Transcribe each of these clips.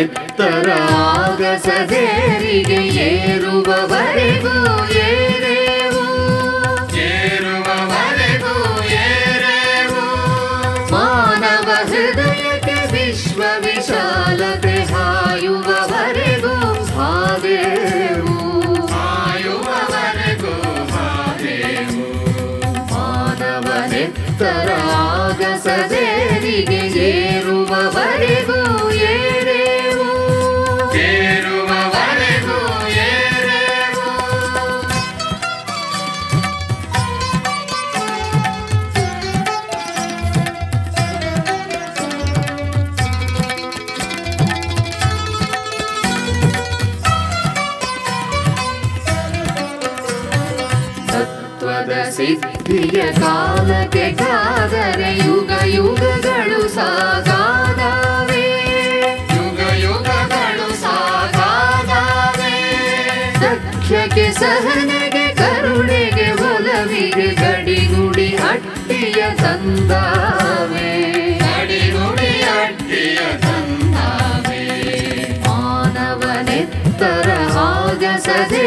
ಎತ್ತರಾಗ ಸದೇರಿಗೆ ಏರುವವರೆಗೂ ಏ काम गावुगयुगु सागारा मे युगयुगु सागा सख्ये सह करुणे मनवि गडि गुडि हावे गडिरुणि हि ये मानवनि तर सदे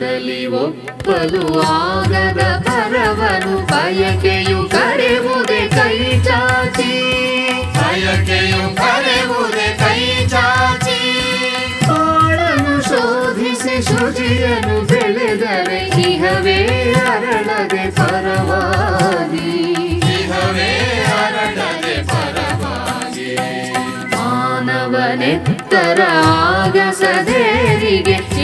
ಹೃದಯದಲ್ಲಿ ಒಪ್ಪಲು ಆಗದ ಪರವನು ಬಯಕೆಯು ಕರೆವುದೇ ಕೈ ಚಾಚಿ ಬಯಕೆಯು ಕರೆವುದೇ ಕೈ ಚಾಚಿ ಪಾಳನು ಶೋಧಿಸಿ ಶುಚಿಯನ್ನು ಬೆಳೆದರೆ ಇಹವೇ ಅರಳದೆ ಪರವಾಗಿ ಇಹವೇ ಅರಳದೆ ಪರವಾಗಿ ಮಾನವನೆತ್ತರ ಆಗಸದೇರಿಗೆ